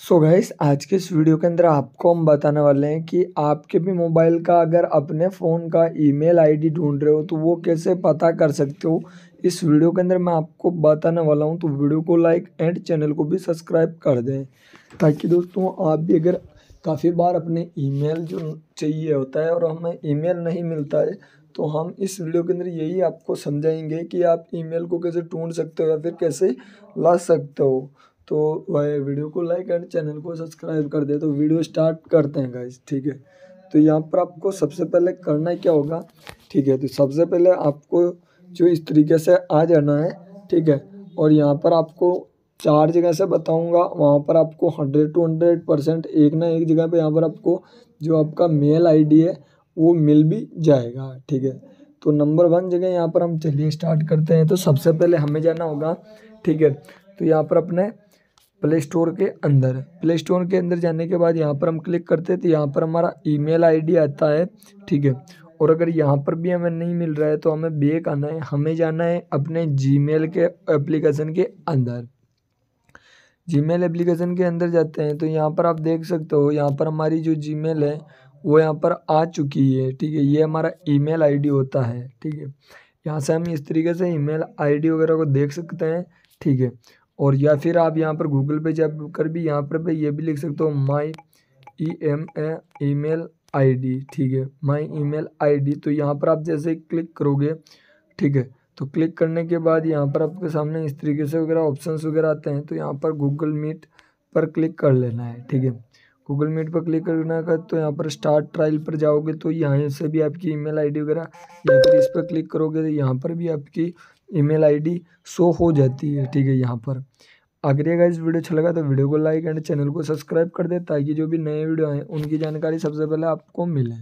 सो so guys आज के इस वीडियो के अंदर आपको हम बताने वाले हैं कि आपके भी मोबाइल का अगर अपने फ़ोन का ईमेल आईडी ढूंढ रहे हो तो वो कैसे पता कर सकते हो? इस वीडियो के अंदर मैं आपको बताने वाला हूँ तो वीडियो को लाइक एंड चैनल को भी सब्सक्राइब कर दें। ताकि दोस्तों, आप भी अगर काफ़ी बार अपने ईमेल जो चाहिए होता है और हमें ईमेल नहीं मिलता है तो हम इस वीडियो के अंदर यही आपको समझाएँगे कि आप ईमेल को कैसे ढूंढ सकते हो या फिर कैसे ला सकते हो। तो वह वीडियो को लाइक एंड चैनल को सब्सक्राइब कर दे तो वीडियो स्टार्ट करते हैं गाइज़ ठीक है? तो यहाँ पर आपको सबसे पहले करना क्या होगा? ठीक है तो सबसे पहले आपको जो इस तरीके से आ जाना है, ठीक है? और यहाँ पर आपको चार जगह से बताऊँगा, वहाँ पर आपको हंड्रेड टू हंड्रेड परसेंट एक ना एक जगह पे यहाँ पर आपको जो आपका मेल आईडी है, वो मिल भी जाएगा, ठीक है? तो नंबर वन जगह यहाँ पर हम चलिए स्टार्ट करते हैं तो सबसे पहले हमें जाना होगा, ठीक है? तो यहाँ पर अपने प्ले स्टोर के अंदर। प्ले स्टोर के अंदर जाने के बाद यहाँ पर हम क्लिक करते हैं तो यहाँ पर हमारा ईमेल आईडी आता है, ठीक है? और अगर यहाँ पर भी हमें नहीं मिल रहा है तो हमें बेक आना है, हमें जाना है अपने जीमेल के एप्लीकेशन के अंदर। जीमेल एप्लीकेशन के अंदर जाते हैं तो यहाँ पर आप देख सकते हो, यहाँ पर हमारी जो जीमेल है, वो यहाँ पर आ चुकी है, ठीक है? ये हमारा ईमेल आईडी होता है, ठीक है? यहाँ से हम इस तरीके से ईमेल आईडी वगैरह को देख सकते हैं, ठीक है? और या फिर आप यहाँ पर गूगल पे कर भी यहाँ पर भी ये भी लिख सकते हो my E M A email I D ठीक है? माई ई मेल आई डी तो यहाँ पर आप जैसे क्लिक करोगे, ठीक है? तो क्लिक करने के बाद यहाँ पर आपके सामने इस तरीके से वगैरह ऑप्शंस वगैरह आते हैं तो यहाँ पर गूगल मीट पर क्लिक कर लेना है, ठीक है? गूगल मीट पर क्लिक करना का तो यहाँ पर स्टार्ट ट्रायल पर जाओगे तो यहाँ से भी आपकी ईमेल आईडी वगैरह, या फिर इस पर क्लिक करोगे तो यहाँ पर भी आपकी ईमेल आईडी शो हो जाती है, ठीक है, यहाँ पर। अगर ये गाइस वीडियो अच्छा लगा तो वीडियो को लाइक एंड चैनल को सब्सक्राइब कर दे, ताकि जो भी नए वीडियो आए, उनकी जानकारी सबसे पहले आपको मिले।